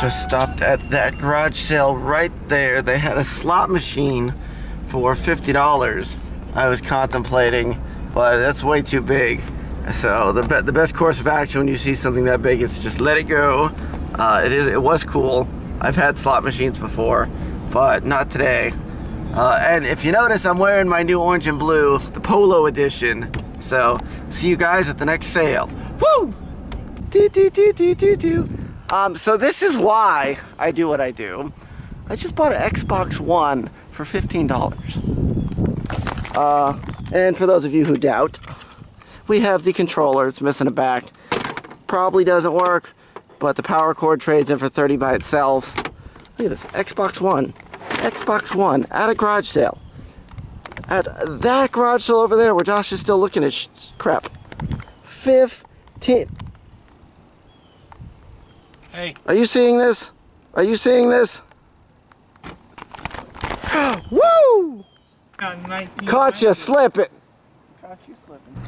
Just stopped at that garage sale right there. They had a slot machine for $50. I was contemplating, but that's way too big. So the, be the best course of action when you see something that big is just let it go. Uh, it is it was cool. I've had slot machines before, but not today. Uh, and if you notice, I'm wearing my new orange and blue, the Polo edition. So see you guys at the next sale. Woo! Do do do do do do. Um, so this is why I do what I do. I just bought an Xbox One for $15. Uh, and for those of you who doubt, we have the controller. It's missing a back. Probably doesn't work, but the power cord trades in for 30 by itself. Look at this, Xbox One. Xbox One at a garage sale. At that garage sale over there where Josh is still looking at crap. 15 Hey. Are you seeing this? Are you seeing this? Woo! Caught you slipping. You.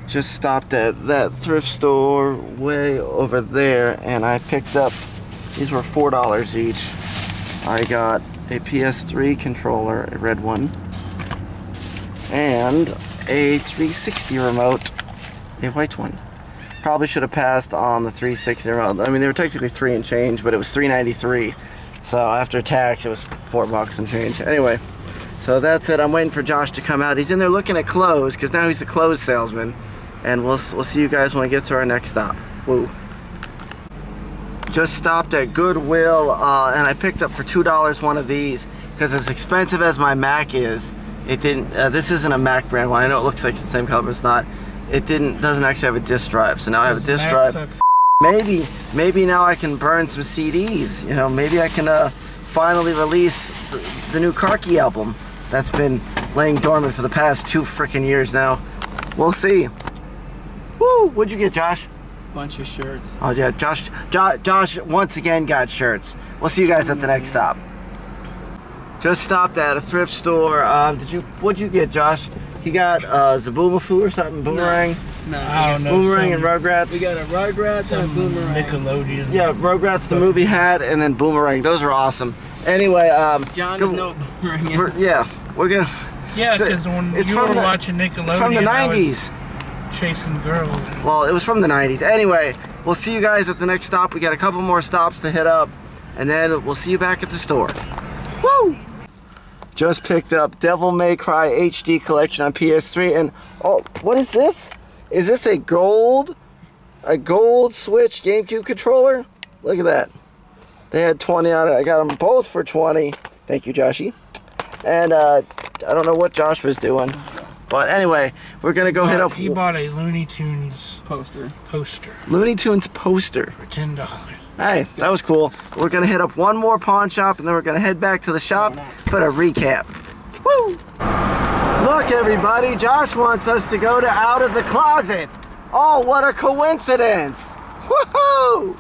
Just stopped at that thrift store way over there and I picked up, these were $4 each. I got a PS3 controller, a red one, and a 360 remote, a white one. Probably should have passed on the 360 remote. I mean, they were technically three and change, but it was 393. So after tax, it was four bucks and change. Anyway, so that's it. I'm waiting for Josh to come out. He's in there looking at clothes because now he's a clothes salesman. And we'll, we'll see you guys when we get to our next stop. Woo. Just stopped at Goodwill uh, and I picked up for $2 one of these because as expensive as my Mac is, it didn't, uh, this isn't a Mac brand one. I know it looks like it's the same color, but it's not. It didn't, doesn't actually have a disk drive. So now I have a disk drive. Sucks. Maybe, maybe now I can burn some CDs. You know, maybe I can uh, finally release the, the new Karki album that's been laying dormant for the past two freaking years now. We'll see. Woo! What'd you get, Josh? Bunch of shirts. Oh yeah, Josh, jo Josh once again got shirts. We'll see you guys at the next stop. Just stopped at a thrift store. Um, did you? What'd you get, Josh? He got uh, Zoboomafoo or something, Boomerang, No. I don't know. Boomerang and Rugrats. We got a Rugrats and a Boomerang. Nickelodeon. Yeah, Rugrats the movie hat, and then Boomerang. Those are awesome. Anyway, um, John go- doesn't know what Boomerang is. we're- yeah, we're gonna. Yeah, It's a- because when it's you from were the- watching Nickelodeon, It's from the I was '90s. chasing girls. Well, it was from the 90s. Anyway, we'll see you guys at the next stop. We got a couple more stops to hit up, and then we'll see you back at the store. Woo! Just picked up Devil May Cry HD collection on PS3, and oh, what is this? Is this a gold, a gold Switch GameCube controller? Look at that. They had 20 on it. I got them both for 20. Thank you, Joshy. And uh, I don't know what Josh was doing, but anyway, we're gonna go hit up He bought a Looney Tunes Poster. poster Looney Tunes poster. for ten dollars. Hey, that was cool. We're gonna hit up one more pawn shop and then we're gonna head back to the shop for a recap. Woo! Look everybody, Josh wants us to go to Out of the Closet. Oh, what a coincidence! Woohoo!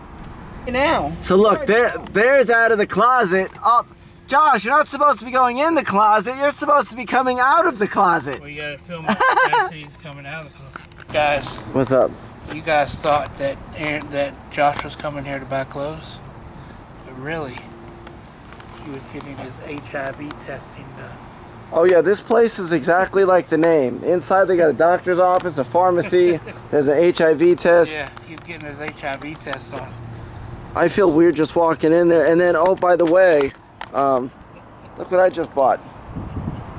Now. So look, there, there's Out of the Closet. Oh, Josh, you're not supposed to be going in the closet. You're supposed to be coming out of the closet. We gotta film it as he's coming out of the closet. Guys, What's up? you guys thought that Aaron, that Josh was coming here to buy clothes, but really, he was getting his HIV testing done. Oh yeah, this place is exactly like the name. Inside they got a doctor's office, a pharmacy, there's an HIV test. Yeah, he's getting his HIV test on. I feel weird just walking in there. And then, oh, by the way, um, look what I just bought.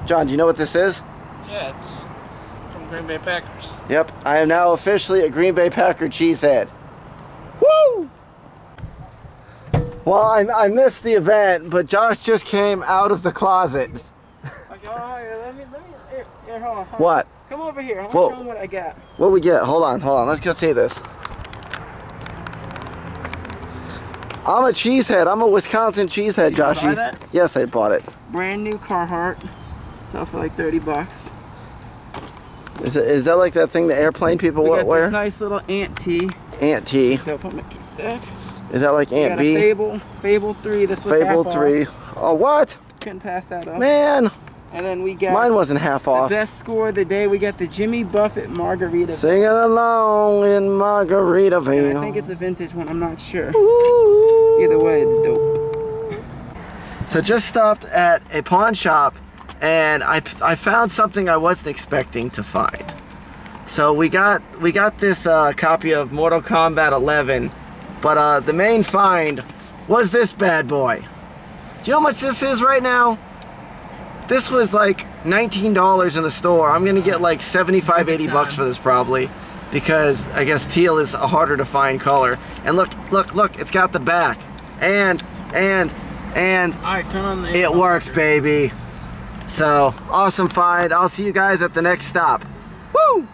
John, do you know what this is? Yeah, it's from Green Bay Packers. Yep, I am now officially a Green Bay Packer cheesehead. Woo! Well, I, I missed the event, but Josh just came out of the closet. Okay, oh, let me, let me, here, here, hold on. hold on. What? Come over here. I'm Whoa. gonna what I got. What we get? Hold on, hold on. Let's go see this. I'm a cheesehead. I'm a Wisconsin cheesehead, Did Joshy. Yes, I bought it. Brand new Carhartt. Sells for like 30 bucks. Is, it, is that like that thing the airplane people We got wear? this nice little ant tee. Ant tee. Don't put my that. Is that like Aunt got? Fable, Fable 3. This was Fable half off. 3. Oh, what? Couldn't pass that up. Man, And then we got mine wasn't half the off. best score of the day. We got the Jimmy Buffett Margarita. Singing along in Margaritaville. And I think it's a vintage one. I'm not sure. Ooh. Either way, it's dope. So just stopped at a pawn shop and I, I found something I wasn't expecting to find. So we got we got this uh, copy of Mortal Kombat 11, but uh, the main find was this bad boy. Do you know how much this is right now? This was like $19 in the store. I'm gonna get like 75, 80 bucks for this probably because I guess teal is a harder to find color. And look, look, look, it's got the back. And, and, and All right, turn on the. it works, baby. So, awesome find. I'll see you guys at the next stop. Woo!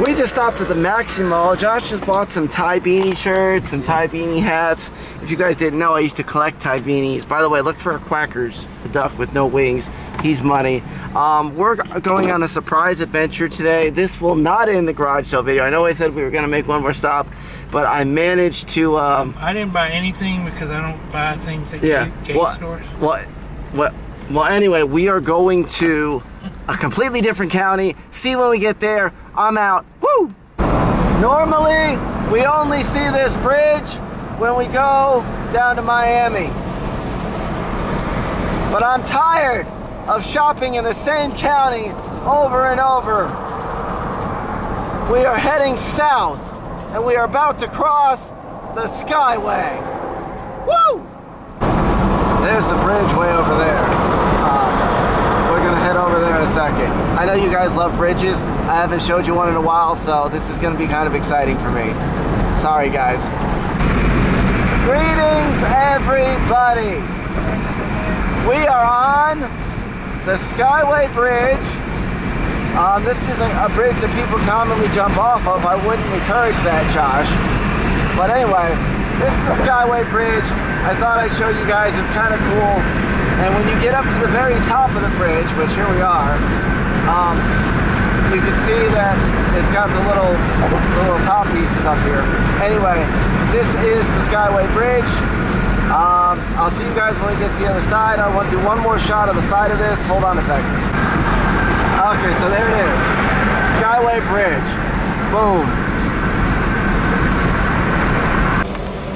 We just stopped at the Maximo. Josh just bought some Ty Beanie shirts, some Ty Beanie hats. If you guys didn't know, I used to collect Ty Beanies. By the way, look for a Quackers, the duck with no wings. He's money. Um, we're going on a surprise adventure today. This will not end the garage sale video. I know I said we were going to make one more stop, but I managed to... Um, I didn't buy anything because I don't buy things at yeah. gay, what, stores. What? What? Well, anyway, we are going to a completely different county. See when we get there. I'm out. Woo! Normally, we only see this bridge when we go down to Miami. But I'm tired of shopping in the same county over and over. We are heading south and we are about to cross the Skyway. Woo! There's the bridge way over there. Uh, we're gonna head over there in a second. I know you guys love bridges. I haven't showed you one in a while, so this is gonna be kind of exciting for me. Sorry, guys. Greetings, everybody. We are on the Skyway Bridge. Um, this is a, a bridge that people commonly jump off of. I wouldn't encourage that, Josh. But anyway, this is the Skyway Bridge. I thought I'd show you guys. It's kind of cool. And when you get up to the very top of the bridge, which here we are, um, you can see that it's got the little, the little top pieces up here. Anyway, this is the Skyway Bridge. Um, I'll see you guys when we get to the other side. I want to do one more shot of the side of this. Hold on a second. Okay, so there it is. Skyway Bridge. Boom.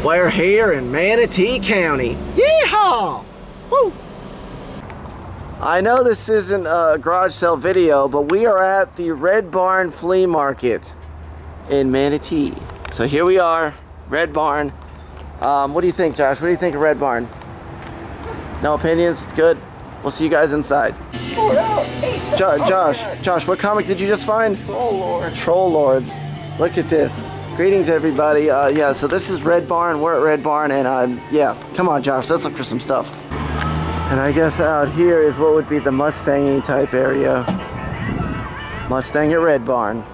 We're here in Manatee County. Yeehaw! Woo! I know this isn't a garage sale video, but we are at the Red Barn Flea Market in Manatee. So here we are, Red Barn. Um, what do you think, Josh? What do you think of Red Barn? No opinions? It's good. We'll see you guys inside. Jo- Josh, Josh, what comic did you just find? Troll Lord. Troll Lords. Look at this. Greetings, everybody. Uh, yeah, so this is Red Barn. We're at Red Barn, and uh, yeah, come on, Josh, let's look for some stuff. And I guess out here is what would be the Mustangy type area. Mustang at Red Barn.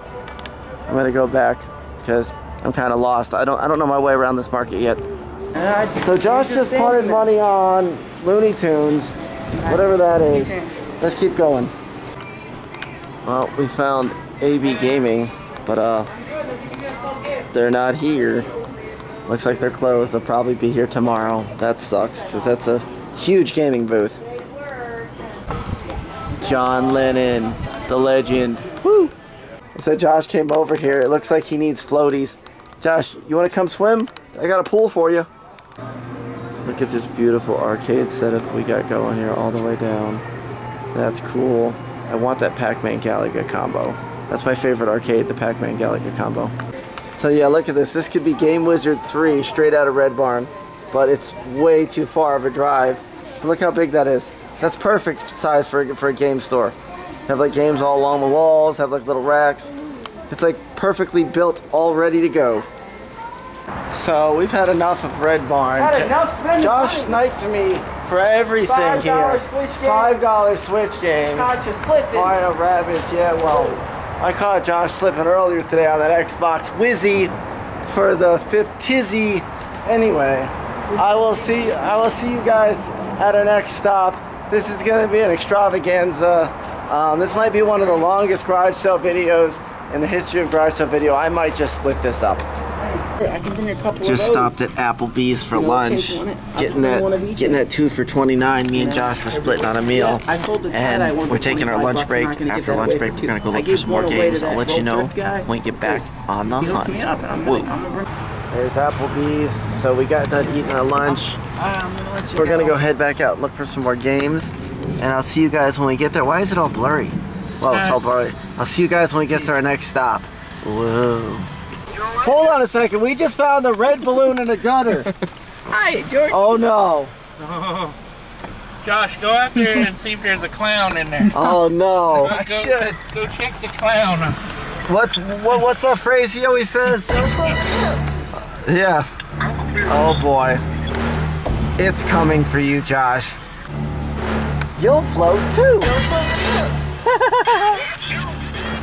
I'm gonna go back because I'm kind of lost. I don't I don't know my way around this market yet. So Josh just parted money on Looney Tunes, whatever that is. Let's keep going. Well, we found AB Gaming, but uh, they're not here. Looks like they're closed. They'll probably be here tomorrow. That sucks because that's a huge gaming booth. John Lennon, the legend. Woo! So Josh came over here. It looks like he needs floaties. Josh, you want to come swim? I got a pool for you. Look at this beautiful arcade setup we got going here all the way down. That's cool. I want that Pac-Man Galaga combo. That's my favorite arcade, the Pac-Man Galaga combo. So yeah, look at this. This could be Game Wizard 3 straight out of Red Barn, but it's way too far of a drive. Look how big that is. That's perfect size for, for a game store. Have like games all along the walls, have like little racks. It's like perfectly built, all ready to go. So we've had enough of Red Barn. Had enough spending Josh sniped me for everything $5 here. Switch game. Five dollar Switch game. Caught you slipping. Mario Rabbids, yeah, well, I caught Josh slipping earlier today on that Xbox Wizzy for the fifth tizzy. Anyway, I will see. I will see you guys at our next stop. This is going to be an extravaganza. Um, this might be one of the longest garage sale videos in the history of garage sale video. I might just split this up. I can bring a couple Just stopped at Applebee's for You know, lunch, take one- I'll getting bring one of that getting that two for twenty nine. Me and Josh were splitting on a meal, Yeah, I the dad I and we're taking our lunch break. not gonna give After lunch break, we're gonna go look for some more one away to games. I'll let you know when we get back on the hunt. There's Applebee's. So we got done eating our lunch. Gonna We're gonna go head back out look for some more games, and I'll see you guys when we get there. Why is it all blurry? Well, it's all blurry. I'll see you guys when we get to our next stop. Whoa. Hold on a second. We just found a red balloon in a gutter. Hi, George. Oh no. Oh. Josh, go out there and see if there's a clown in there. Oh no. Go, go, go check the clown. What's what, what's that phrase he always says? Yeah. Oh boy. It's coming for you, Josh. You'll float too. You'll float too.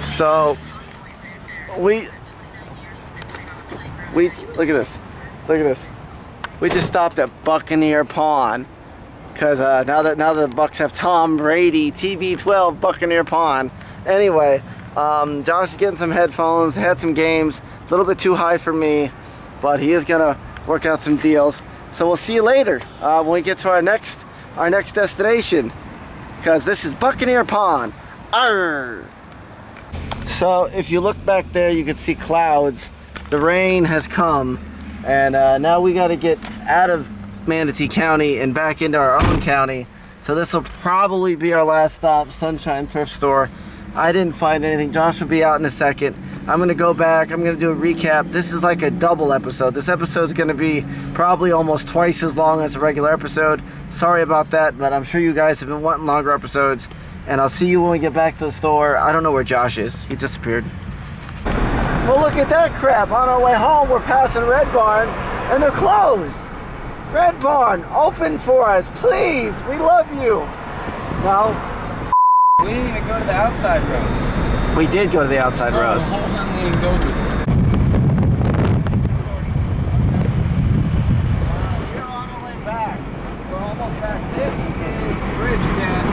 so we we look at this. Look at this. We just stopped at Buccaneer Pond because uh, now that now that the Bucks have Tom Brady, TB12 Buccaneer Pond. Anyway, um, Josh is getting some headphones, had some games, a little bit too high for me, but he is gonna work out some deals. So we'll see you later uh, when we get to our next our next destination, because this is Buccaneer Pond. Arr! So if you look back there, you can see clouds. The rain has come, and uh, now we got to get out of Manatee County and back into our own county. So this will probably be our last stop, Sunshine Thrift Store. I didn't find anything. Josh will be out in a second. I'm gonna go back. I'm gonna do a recap. This is like a double episode. This episode is gonna be probably almost twice as long as a regular episode. Sorry about that, but I'm sure you guys have been wanting longer episodes. And I'll see you when we get back to the store. I don't know where Josh is. He disappeared. Well, look at that crap. On our way home, we're passing Red Barn, and they're closed. Red Barn, open for us, please. We love you. No, We didn't even go to the outside rows. we did go to the outside rows. hold on, we didn't go to. We're on our way back. We're almost back. This is the bridge again.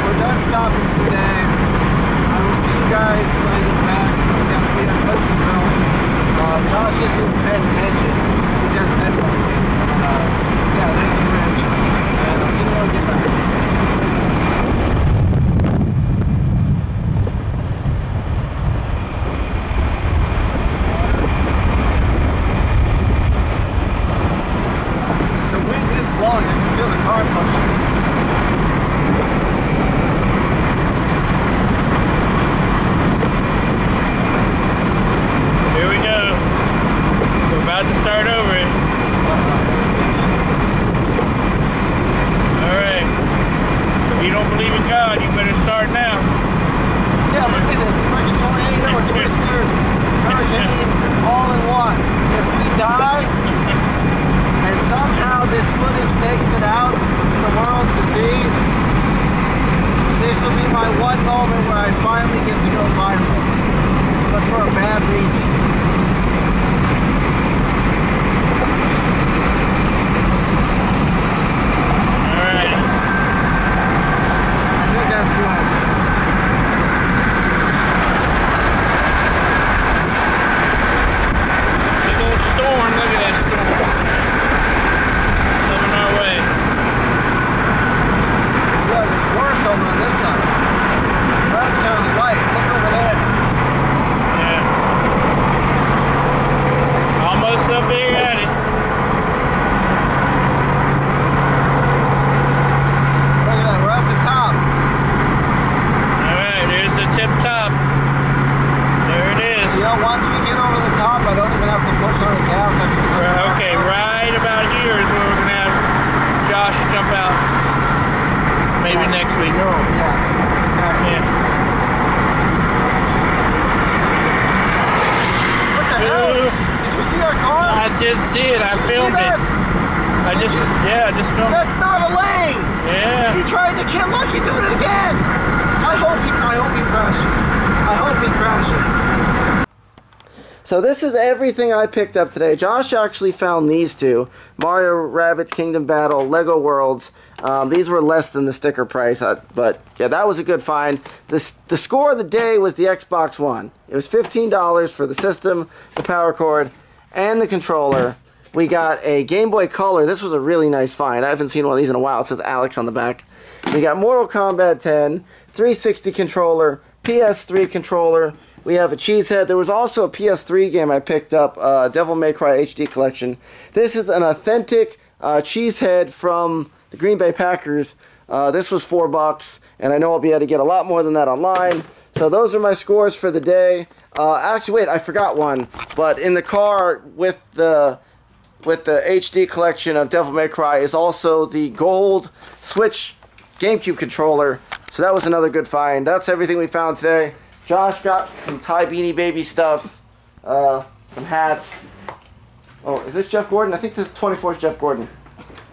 We're done stopping for. I will see you guys when I get back. We got to be on coast film. Uh, Josh isn't paying attention. So this is everything I picked up today. Josh actually found these two. Mario Rabbids Kingdom Battle, Lego Worlds. Um, these were less than the sticker price, uh, but yeah, that was a good find. The, the score of the day was the Xbox One. It was $15 for the system, the power cord, and the controller. We got a Game Boy Color. This was a really nice find. I haven't seen one of these in a while. It says Alex on the back. We got Mortal Kombat 10, 360 controller, PS3 controller, we have a Cheesehead. There was also a PS3 game I picked up, uh, Devil May Cry HD Collection. This is an authentic uh, Cheesehead from the Green Bay Packers. Uh, this was four bucks, and I know I'll be able to get a lot more than that online. So those are my scores for the day. Uh, actually, wait, I forgot one. But in the car with the with the HD collection of Devil May Cry is also the gold Switch GameCube controller. So that was another good find. That's everything we found today. Josh got some Ty Beanie Baby stuff, uh, some hats. Oh, is this Jeff Gordon? I think this 24th Jeff Gordon.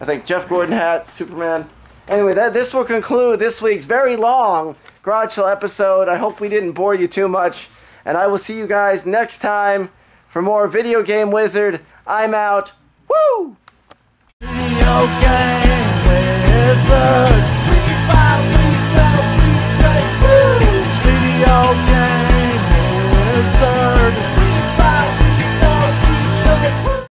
I think Jeff Gordon hat, Superman. Anyway, that this will conclude this week's very long garage sale episode. I hope we didn't bore you too much, and I will see you guys next time for more Video Game Wizard. I'm out. Woo! broken